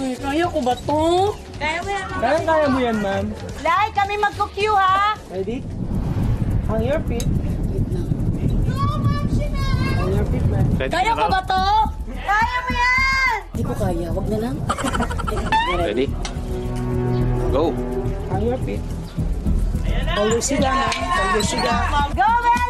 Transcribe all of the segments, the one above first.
Uy, kaya ko ba to? Kaya mo yan, ma'am. Kaya kaya mo yan, ma'am. Lai, kami magko-queue ha. Ready? Hang your feet. Hang your feet, ma'am. Kaya na ko ba to? Kaya mo yan. Hindi ko kaya, wag na lang. Ready? Go! Hang your feet. Always sila, ma'am. Always sila. Go, Belay!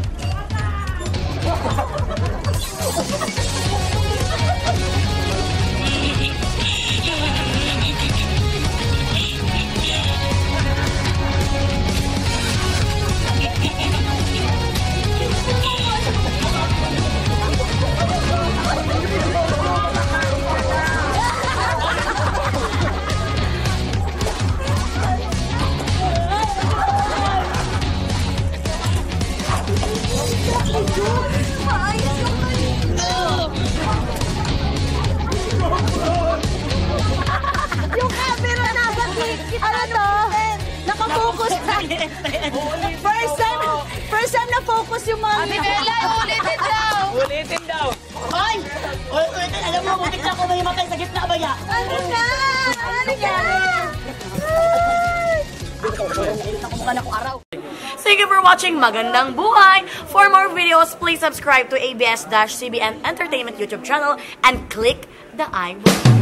Yung camera nasa Ano to? Nakafocus na. First time, first time na-focus yung mga... Ate Bella, ulitin daw! Ulitin daw. Ay! Uy, uy, alam mo, butik na ako may matay sa gitna ba ya? Ano na? Ano na? Thank you for watching Magandang Buhay! For more videos, please subscribe to ABS-CBN Entertainment YouTube channel and click the I button.